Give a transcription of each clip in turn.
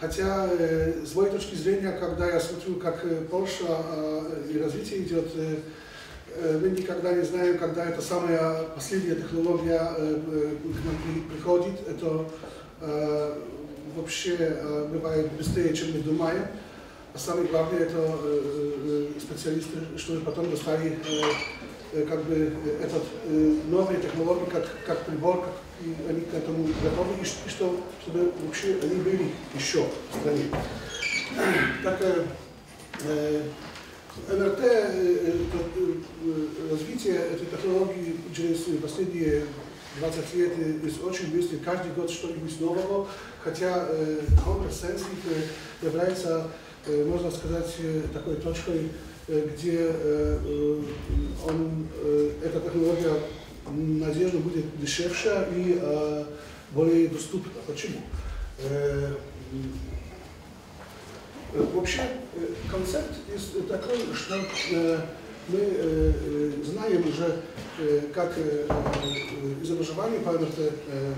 Хотя э, с моей точки зрения, когда я смотрю, как э, Польша э, и развитие идет, э, э, мы никогда не знаем, когда эта самая последняя технология э, э, к нам при- приходит. Это э, вообще э, бывает быстрее, чем мы думаем. А самое главное, это э, э, специалисты, чтобы потом достали э, э, как бы э, этот э, новые технологии, как, как прибор, как и они к этому готовы, и, что, чтобы вообще они были еще в стране. Так, э, э, МРТ, э, э, это, э, развитие этой технологии через последние 20 лет э, есть очень быстро, каждый год что-нибудь нового, хотя э, комплекс сенсинг э, является, э, можно сказать, э, такой точкой, э, где э, э, он, э, эта технология надежда будет дешевше и э, более доступна. Почему? Э, э, Вообще э, концепт есть такой, что э, мы э, э, знаем уже, э, как э, э, изображение по МРТ, э,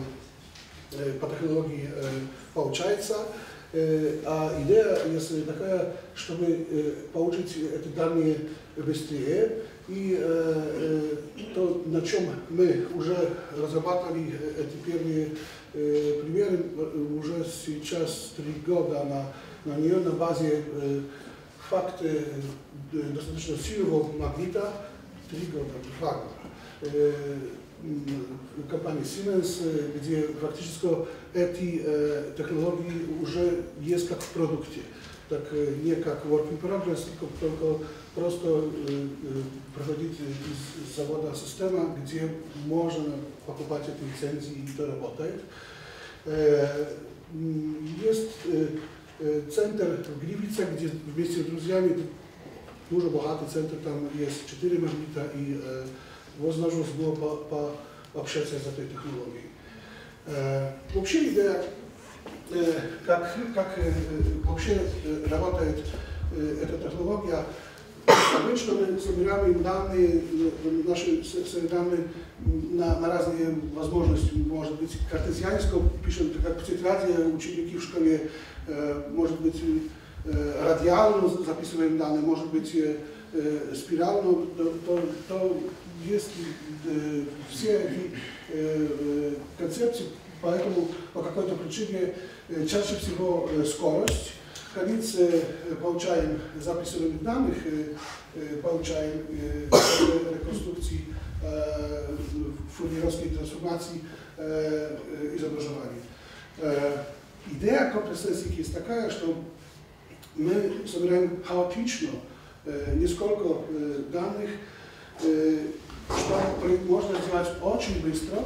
э, по технологии э, получается, Э, а идея есть такая, чтобы э, получить эти данные быстрее. И э, э, то, на чем мы уже разрабатывали э, эти первые э, примеры, э, уже сейчас три года на, на нее на базе э, факты э, достаточно сильного магнита, три года, два года. Э, м, компании Siemens, э, где фактически эти э, технологии уже есть как в продукте. Так э, не как work in progress, только, только просто э, э, проходить из завода система, где можно покупать эти лицензии и это работает. Э, м, Есть э, э, центр в Гривице, где вместе с друзьями, дуже богатый центр, там есть четыре магнита и э, возможность было по, по, пообщаться с этой технологией. Э, вообще идея, э, как, как э, вообще э, работает э, эта технология, обычно мы собираем данные, э, наши данные на, на разные возможности. Может быть, картезианского пишем, так как в тетради ученики в школе, э, может быть, э, радиально записываем данные, может быть, э, э, спирально, то, то, то есть э, все эти э, э, концепции, поэтому по какой-то причине э, чаще всего э, скорость, конец э, получаем записываемых данных, э, э, получаем э, э, реконструкции э, фурьеровской трансформации э, э, изображений. Э, идея компрессии есть такая, что мы собираем хаотично э, несколько э, данных, э, что при- можно сделать очень быстро, э,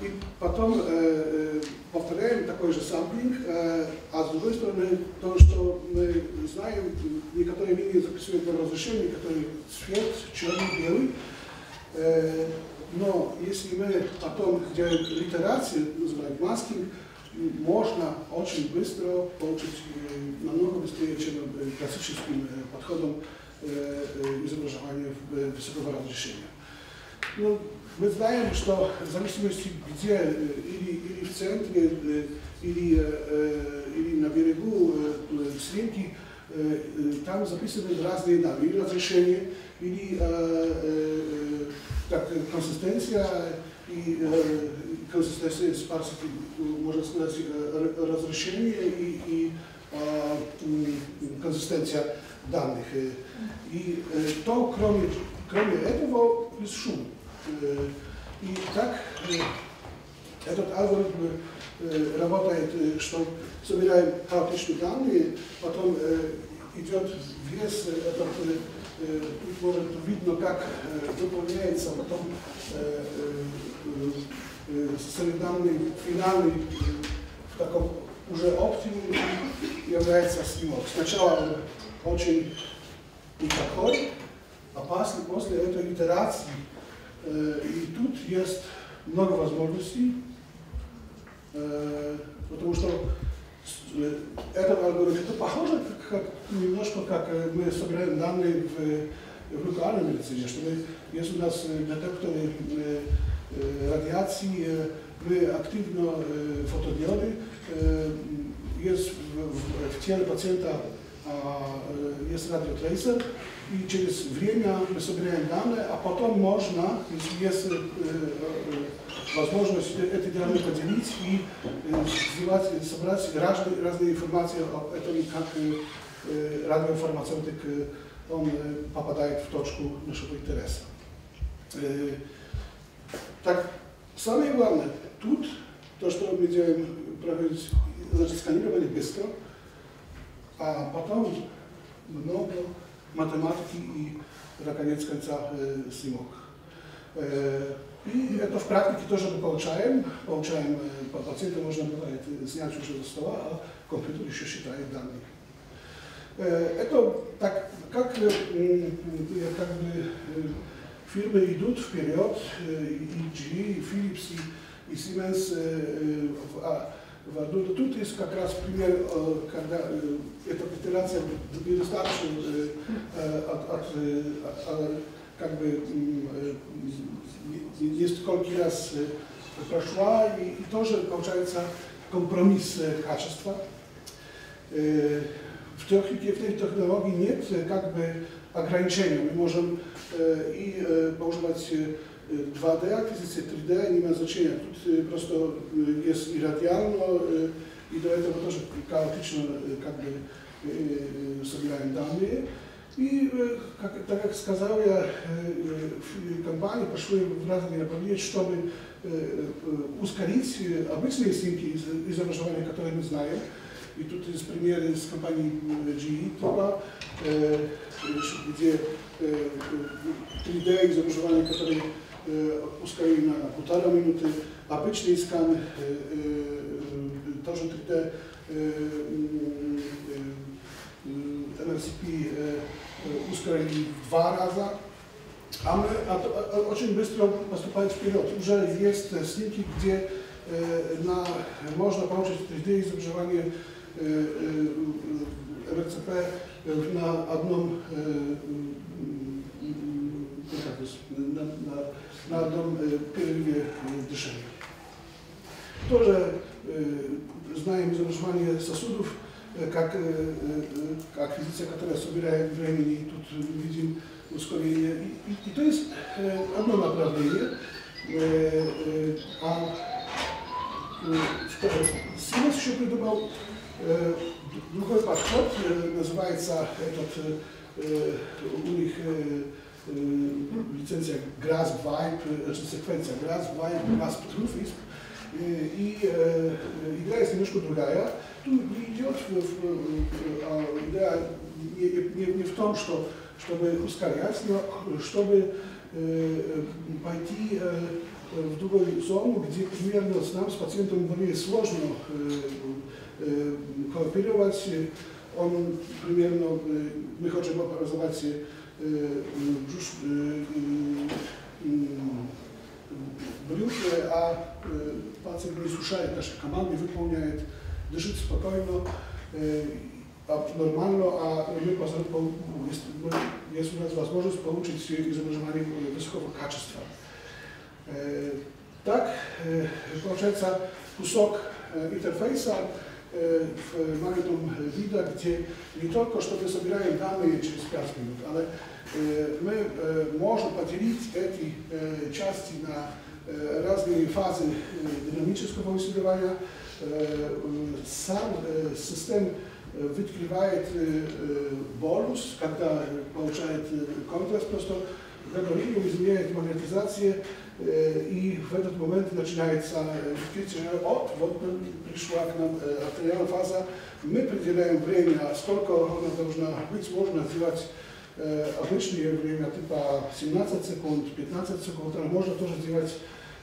и потом э, э, повторяем такой же самплинг, э, а с другой стороны, то, что мы знаем, некоторые линии записывают на разрешение, которые цвет черный, белый, Э, но если мы потом делаем литерацию, называем маскинг, можно очень быстро получить, э, намного быстрее, чем э, классическим э, подходом э, э, изображения э, высокого разрешения. no, my wydaje što zamislimo si gdje ili, y, ili v centri y, ili, y, ili na beregu slimki, tam zapisane razne jednave, ili razrešenje, ili tak, konsystencja i konsistencija spasiti, možda skladati razrešenje i, i mm, konsistencja danych. I to kromie, kromie etowo jest szum. Э, и так э, этот алгоритм э, работает, что собираем хаотичные данные, потом идет вес, этот, может видно, как выполняется потом солидарный финальный в таком уже оптимум является снимок. Сначала он очень никакой, опасный, после этой итерации э, и тут есть много возможностей, э, потому что с- э, этот алгоритм это похоже как, как немножко как э, мы собираем данные в, в локальной медицине, что мы, есть у нас э, детекторы э, э, радиации, э, мы активно э, фотодиоды, э, ciele pacjenta jest radiotracer i через время мы собираем данные, а потом можно, если есть возможность эти данные поделить и сделать, собрать разные, разные информации об этом, как радиофармацевтик он попадает в точку нашего интереса. Так, самое главное, тут то, что мы делаем, проводить, значит, сканирование быстро, а потом много математики и, наконец, конца э, снимок. Э, и это в практике тоже мы получаем. Получаем, э, пациента можно бывает снять уже со стола, а компьютер еще считает данные. Э, это так, как, э, как бы фирмы идут вперед, и GE, и Philips, и, и Siemens, а ну, тут есть как раз пример, когда эта итерация недостаточно от, от, от, как бы несколько раз прошла, и, и тоже получается компромисс качества. В технике, в технологии нет как бы ограничения. Мы можем и poużywać 2D akwizycję, 3D, nie ma znaczenia. Тут просто jest i radialno i do этого тоже chaotyczno как бы собираем данные. И, как, так как сказал я, компании пошли в разные направления, чтобы ускорить обычные снимки изображения, которые мы знаем. И тут есть примеры с компанией GE, только, где 3D изображения, которые ускорили на полтора минуты, обычный скан, тоже 3D, MRCP ускорили в два раза, а мы очень быстро поступаем вперед. Уже есть снимки, где на, можно получить 3D изображение РЦП на одном на, на, на одном перерыве дышания. Тоже знаем изображение сосудов, как аквизиция, которая собирает времени, и тут видим ускорение. И, и, и то есть одно направление, а Siemens еще придумал другой подход, называется этот, у них licencja GRASP Vibe, znaczy sekwencja GRASP Vibe, GRASP Trufism i, i gra jest немножко другая. Tu идет идея не, не, не в том, что, чтобы ускорять, но чтобы пойти в другую зону, где примерно нам с пациентом более сложно kooperować. On примерно, my chcemy opracować brzusz, брюхе, а пациент не сушает наши команды, выполняет, дышит спокойно, а нормально, а мы есть, есть у нас возможность получить изображение высокого качества. Так, получается кусок интерфейса w Maritum Vida, gdzie nie tylko чтобы собираем данные через 5 минут, ale my можем поделить эти части на разные фазы динамического исследования. Сам систем открывает болус, когда получает контраст, просто в эту линию изменяет магнетизацию, и в этот момент начинается действительно от, вот пришла к нам артериальная фаза, мы определяем время, сколько она должна быть, можно сделать обычное время типа 17 секунд, 15 секунд, а можно тоже сделать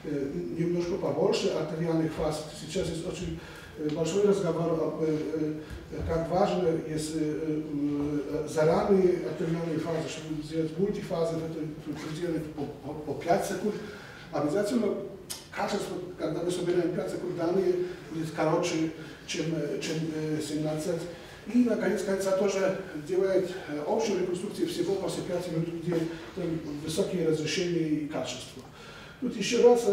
немножко побольше артериальных фаз. Сейчас есть очень большой разговор об как важно, если заранее артериальные фазы, чтобы сделать мультифазы, это сделать по, по, по 5 секунд, Обязательно качество, когда мы собираем 5 секунд данные, будет короче, чем, чем 17. И, наконец, конца тоже делает общую реконструкцию всего после 5 минут, где высокие разрешения и качество. Тут еще раз,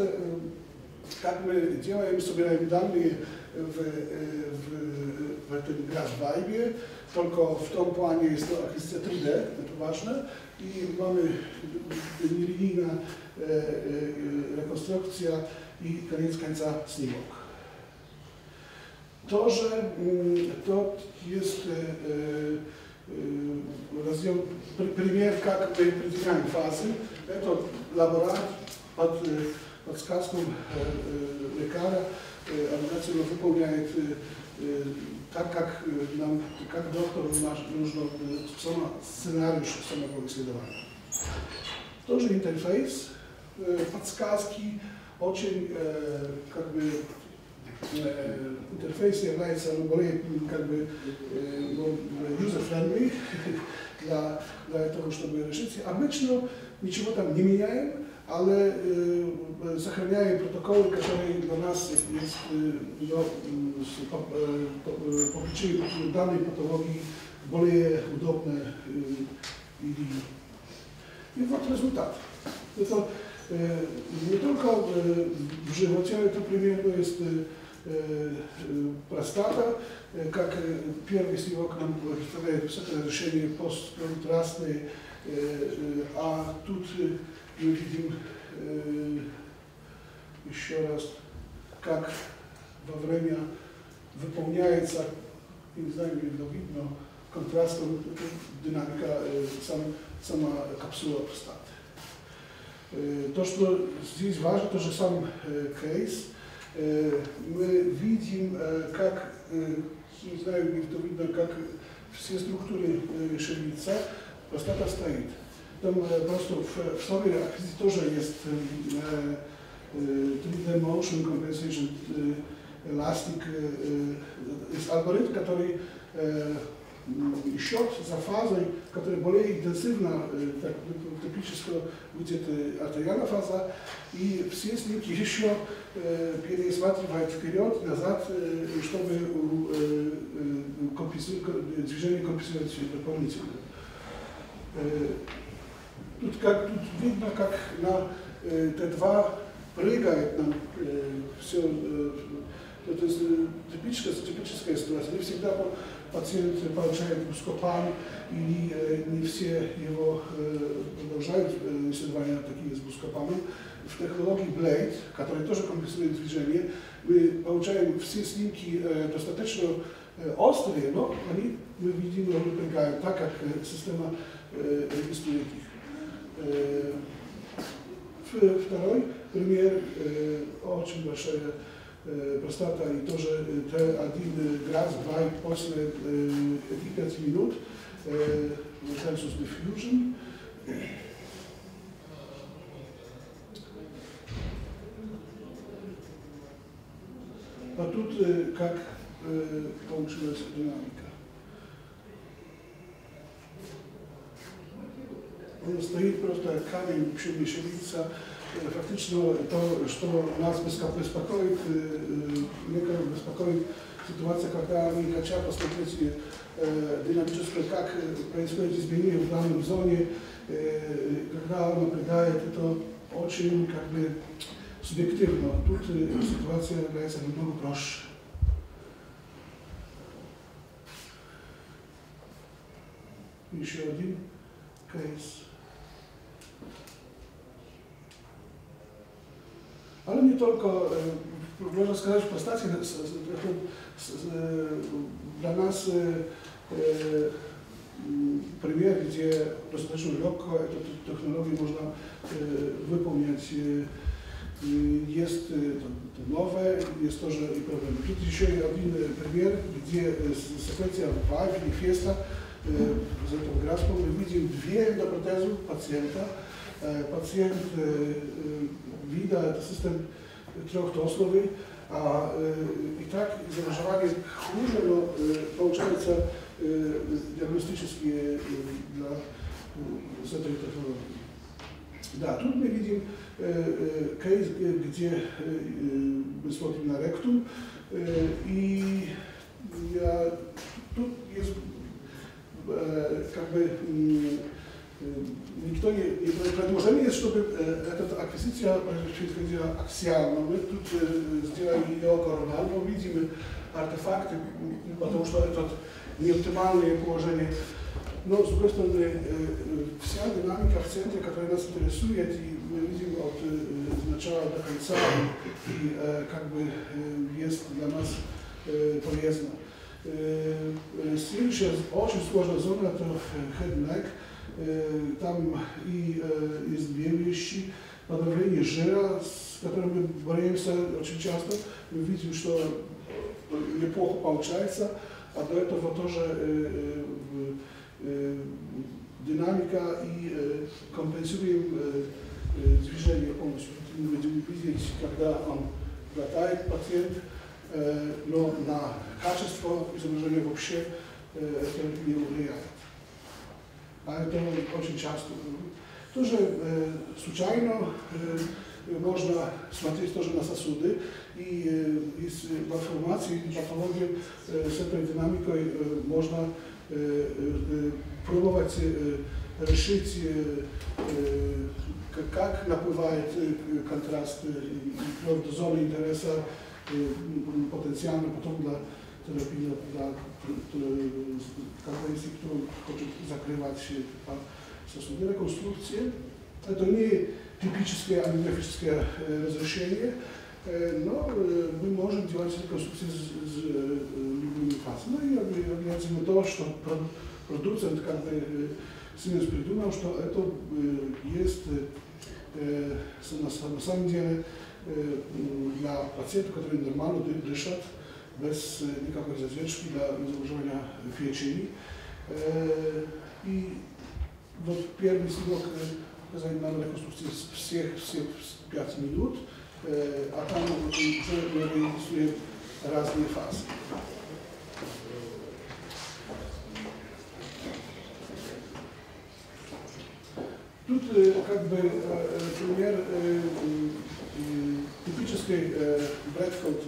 как мы делаем, собираем данные в, в, в ten gra w vibe, tylko w tym planie jest to akwizycja 3D, to ważne, i mamy nielinijna e, e, rekonstrukcja i koniec końca snimak. To, że mm, to jest e, rozdział, пример, как мы определяем фазы. Это лаборант под подсказку лекаря обязательно выполняет так, как нам, как доктору нужно сама, сценарий самого исследования. Тоже интерфейс, подсказки, очень как бы интерфейс является более как бы user-friendly для, для того, чтобы решить. Обычно ничего там не меняем, ale y, zachęcają protokoły, które dla nas jest y, no, po, po, po przyczynie danej patologii более удобne i, i вот результат. Это не только в животе, это примерно есть простата, как первый снимок нам представляет высокое решение постконтрастное, а тут мы видим еще раз, как во время выполняется, не знаю, видно, видно контрастом динамика сам, сама капсула простаты. То, что здесь важно, то же сам кейс, мы видим, как, не знаю, где-то видно, как все структуры шевелятся, простата стоит. Tam po prostu w, w sobie тоже есть 3D Motion Compensation Elastic, jest algorytm, который счет за фазой, которая более интенсивна, так, типически будет артериальная фаза, и все снимки еще пересматривают вперед, назад, чтобы движение компенсировать дополнительно. Тут, как, тут видно, как на э, Т2 прыгает нам э, все. Э, это типическая, типическая ситуация. Не всегда пациент получает бускопан, и э, не все его э, продолжают э, исследования такие с бускопаном. В технологии Blade, которая тоже компенсирует движение, мы получаем все снимки э, достаточно э, острые, но они, мы видим, напрягают так, как э, система э, регистрирует их. Второй пример очень большая простата и тоже один газ, два после этих 5 минут Consensus Diffusion. А тут как получилась динамика. Он стоит просто камень пшеничница. Фактически то, что нас беспокоит, некое беспокоит ситуация, когда мы хотят посмотреть динамически, как происходит изменение в данной зоне, когда он наблюдает, это очень как бы субъективно. Тут ситуация является намного проще. Еще один кейс. nie tylko, można сказать, w postaci dla nas пример, gdzie dostatecznie lekko tę technologię można wypełniać. Jest to nowe, jest to, że i problem. Tu dzisiaj один пример, gdzie sekwencja Vive i Fiesta z tą grafką my widzimy dwie endoprotezy pacjenta. Pacjent WIDA to system trochtooslowy, a i tak zaangażowanie chmurze no, pouczające diagnostyczne dla tej technologii. Da, tu my widzimy case, gdzie смотрим na rektum i ja, tu jest jakby никто не, не предложение, чтобы э, эта аквизиция происходила аксиально. Мы тут э, сделали ее коронально, видим артефакты, потому что это неоптимальное положение. Но, с другой стороны, э, э, вся динамика в центре, которая нас интересует, и мы видим от э, начала до конца, и э, как бы э, есть для нас э, полезно. Э, э, Следующая очень сложная зона это Hidden Lake. Э, Там и э, есть две вещи. Подавление жира, с которым мы боремся очень часто. Мы видим, что неплохо получается, а до этого тоже э, э, э, динамика и э, компенсируем э, э, движение полностью. Мы будем видеть, когда он глотает пациент, э, но на качество изображения вообще э, это не влияет. А это очень часто. Тоже э, случайно э, можно смотреть тоже на сосуды и э, из информации и патологии э, с этой динамикой э, можно э, э, пробовать э, решить, э, э, как- как наплывает э, контраст э, и кровь до зоны интереса э, м, потенциально потом для które, pilot, które kategorii, którą хочет закрывать все эти сосуды, реконструкции. Это не типическое анемографическое э, разрешение, э, но э, мы можем делать реконструкции с, с любыми фазами. Ну и объясним то, что продуцент как бы Симес придумал, что это есть на самом деле для пациентов, которые нормально дышат, без э, никакой задержки для изображения печени. Э, И вот первый снимок э, показали нам реконструкции с- всех, всех 5 минут, э, а там уже мы регистрируем разные фазы. Тут э, как бы э, пример typicznej e, Bradford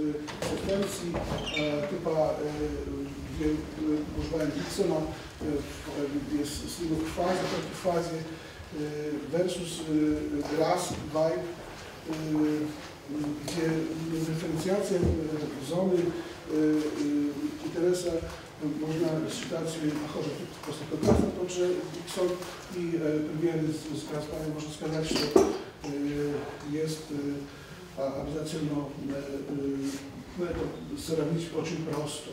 sekwencji e, typa e, gdzie używałem Dixona, jest z niego kwazy, taki kwazie versus grass vibe, gdzie dyferencjację zony Teresa można czytać chorze po prostu kontrastem także Dixon i premiery z, z Graspanem można wskazać, że jest э, есть э, а- обязательно э, э, ну, это сравнить очень просто.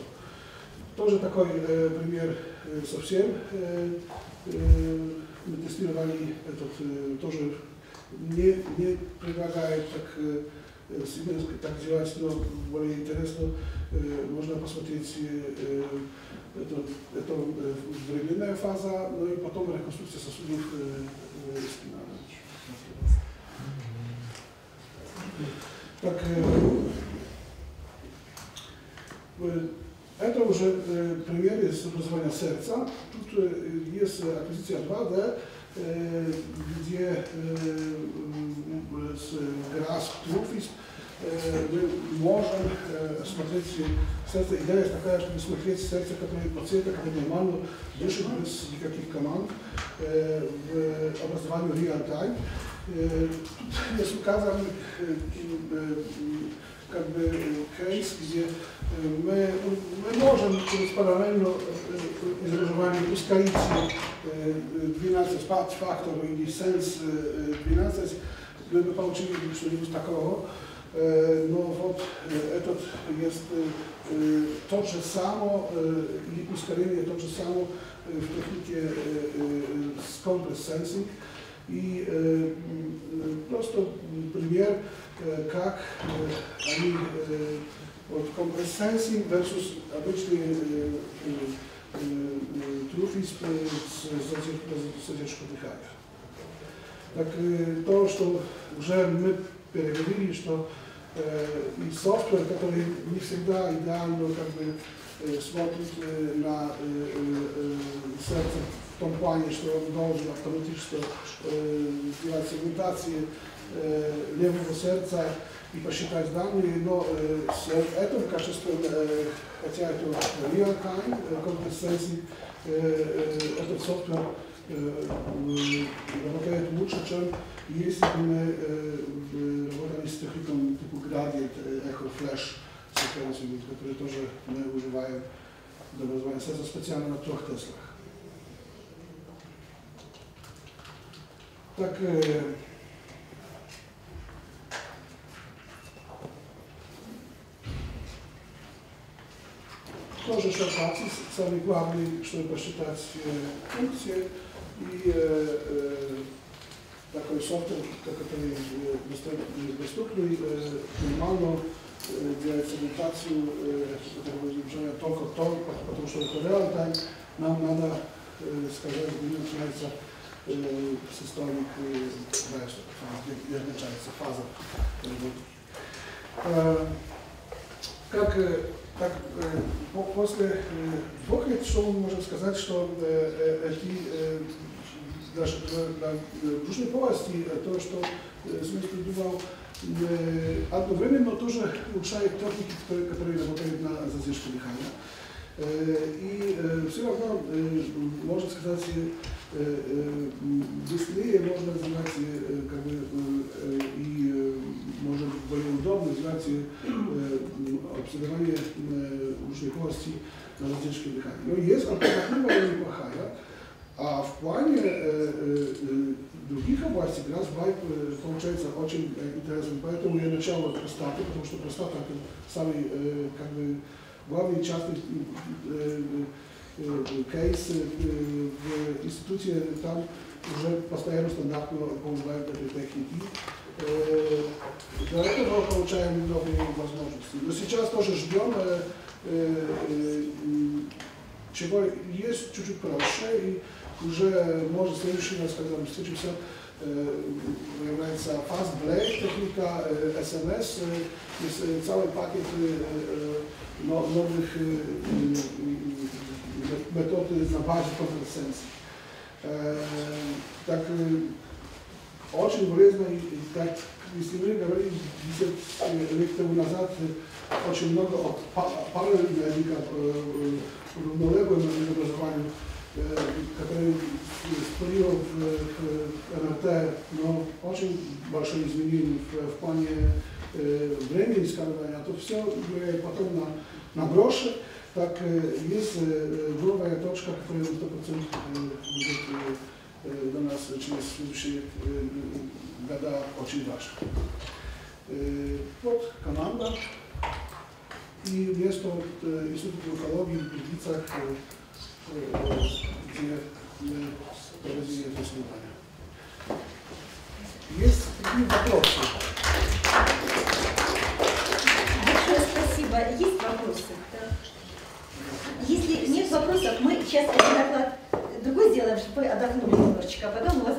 Тоже такой э, пример э, совсем. Э, э, мы тестировали этот э, тоже не, не предлагает так э, э, себе так делать, но более интересно э, можно посмотреть э, э, это, это э, временная фаза, ну и потом реконструкция сосудов э, э, спина. Так, э, э, это уже э, примеры с образования сердца. Тут э, есть э, аквизиция 2D, э, где э, м, с грас труфис э, мы можем э, смотреть сердце. Идея есть такая, чтобы смотреть сердце, которое пациента, который нормально дышит без никаких команд э, в образовании real time. Э, Тут есть указан э, э, как бы кейс, где э, мы, мы можем через параллельно э, изображение ускорить э, 12 фак- факторов или сенс э, 12, мы бы получили что-нибудь такого. Э, Но вот э, этот есть э, э, тот же само, э, или ускорение тот же само э, в технике э, э, с compress sensing. И э, э, просто пример, э, как э, они э, вот compress versus обычный э, э, э, труфис э, с задержкой- дыхания. Так э, то, что уже мы переговорили, что э, и софтвер, который не всегда идеально как бы, э, смотрит э, на э, э, сердце в том плане, что он должен автоматически э, сделать сегментации э, левого сердца и посчитать данные, но э, с этим качеством, э, хотя это real time, э, compensation, э, э, этот софтвер работает лучше, чем если бы мы работали с техником типа Gradient, Echo Flash секвенциями, которые тоже мы używają do rozwoju serca specjalnie na trzech Teslach. Tak, Тоже шапации, самый главный, чтобы посчитать функции и такой софтвер, который доступный, нормально делает сегментацию этого изображения только то, потому что это реал тайм, нам надо сказать, где начинается системник, где начинается фаза. Как tak po, после двух лет что мы можем сказать, что эти даже для брюшной полости, то, что Смит придумал, одновременно тоже улучшает техники, которые, которые работают на задержке дыхания. И все равно, можно сказать, быстрее можно развивать как бы, и может быть более удобно знать обследование ушной полости на задержке дыхания. Но есть альтернатива неплохая, а в плане э, э, других областей газ вайп э, получается очень интересным. Поэтому я начал от простаты, потому что простата это самый как бы главный частный кейс в институте, там уже постоянно стандартно помогают этой техники. Для этого получаем новые возможности. Но сейчас тоже ждем, чего есть чуть-чуть проще, и уже может следующий раз, когда мы встретимся, E, Ręca Fast Blade, technika e, SMS, e, jest cały pakiet no, nowych metod na bazie konwersencji. Tak, o czym powiedzmy, tak istnieje galerii 10 lat temu nazad, o czym mnogo od Paweł Medika równoległym rozważaniu который вплыл в, в МРТ, но очень большое изменение в, в плане э, времени сканирования, то все влияет потом на, на гроши. Так есть новая точка, которая на 100% будет dla nas через следующие года очень важно. Вот команда и место Института экологии в Gliwicach, где. Есть какие вопросы? Большое спасибо. Есть вопросы? Если нет вопросов, мы сейчас один доклад другое сделаем, чтобы вы отдохнули немножечко, а потом у вас